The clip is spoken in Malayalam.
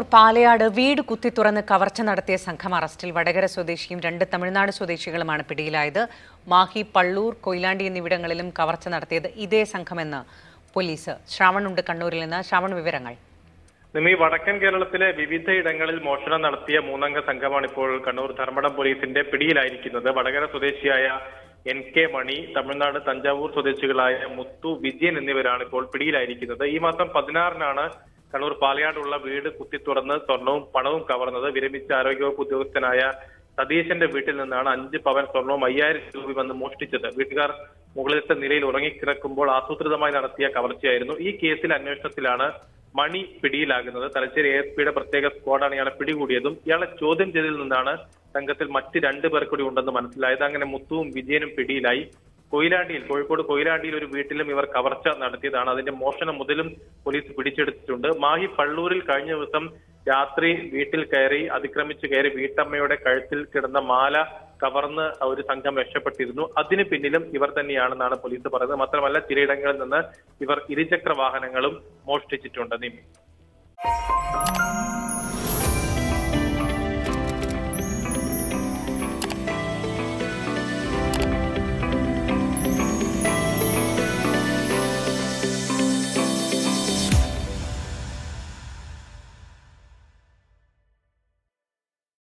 കണ്ണൂർ പാലയാട് വീട് കുത്തി തുറന്ന് കവർച്ച നടത്തിയ സംഘം അറസ്റ്റിൽ വടകര സ്വദേശിയും രണ്ട് തമിഴ്നാട് സ്വദേശികളുമാണ് പിടിയിലായത്. മാഹി പള്ളൂർ കൊയിലാണ്ടി എന്നിവിടങ്ങളിലും കവർച്ച നടത്തിയത് ഇതേ സംഘമെന്ന് പോലീസ്. ശ്രാവണുണ്ട് കണ്ണൂരിൽ നിന്ന്. ശ്രാവൺ വിവരങ്ങൾ. നിമി വടക്കൻ കേരളത്തിലെ വിവിധ ഇടങ്ങളിൽ മോഷണം നടത്തിയ മൂന്നംഗ സംഘമാണ് ഇപ്പോൾ കണ്ണൂർ ധർമ്മടം പോലീസിന്റെ പിടിയിലായിരിക്കുന്നത്. വടകര സ്വദേശിയായ എൻ കെ മണി തമിഴ്നാട് തഞ്ചാവൂർ സ്വദേശികളായ മുത്തു വിജയൻ എന്നിവരാണ് ഇപ്പോൾ പിടിയിലായിരിക്കുന്നത്. ഈ മാസം പതിനാറിനാണ് കണ്ണൂർ പാലയാടുള്ള വീട് കുത്തി തുറന്ന് സ്വർണവും പണവും കവർന്നത് വിരമിച്ച ആരോഗ്യവകുപ്പ് ഉദ്യോഗസ്ഥനായ സതീശന്റെ വീട്ടിൽ നിന്നാണ് അഞ്ച് പവൻ സ്വർണവും അയ്യായിരം രൂപ വന്ന് മോഷ്ടിച്ചത്. വീട്ടുകാർ മുകളിലത്തെ നിലയിൽ ഉറങ്ങിക്കിടക്കുമ്പോൾ ആസൂത്രിതമായി നടത്തിയ കവർച്ചയായിരുന്നു. ഈ കേസിൽ അന്വേഷണത്തിലാണ് മണി പിടിയിലാകുന്നത്. തലശ്ശേരി എസ് പിയുടെ പ്രത്യേക സ്ക്വാഡാണ് ഇയാളെ പിടികൂടിയതും ഇയാളെ ചോദ്യം ചെയ്തതിൽ നിന്നാണ് സംഘത്തിൽ മറ്റ് രണ്ടു പേർ കൂടി ഉണ്ടെന്ന് മനസ്സിലായത്. അങ്ങനെ മുത്തുവും വിജയനും പിടിയിലായി. കൊയിലാണ്ടിയിൽ കോഴിക്കോട് കൊയിലാണ്ടിയിൽ ഒരു വീട്ടിലും ഇവർ കവർച്ച നടത്തിയതാണ്. അതിന്റെ മോഷണം മുതലും പോലീസ് പിടിച്ചെടുത്തിട്ടുണ്ട്. മാഹി പള്ളൂരിൽ കഴിഞ്ഞ ദിവസം രാത്രി വീട്ടിൽ കയറി അതിക്രമിച്ചു കയറി വീട്ടമ്മയുടെ കഴുത്തിൽ കിടന്ന മാല കവർന്ന് ഒരു സംഘം രക്ഷപ്പെട്ടിരുന്നു. അതിന് പിന്നിലും ഇവർ തന്നെയാണെന്നാണ് പോലീസ് പറയുന്നത്. മാത്രമല്ല ചിലയിടങ്ങളിൽ നിന്ന് ഇവർ ഇരുചക്ര വാഹനങ്ങളും മോഷ്ടിച്ചിട്ടുണ്ട്. നിമി.